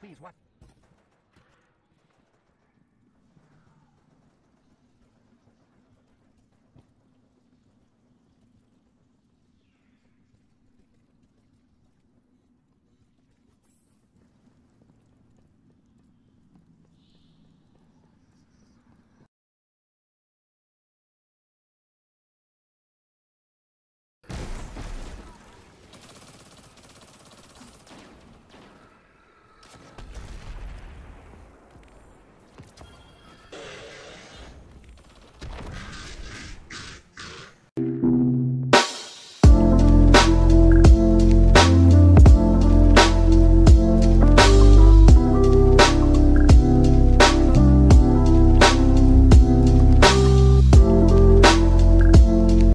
Please, what?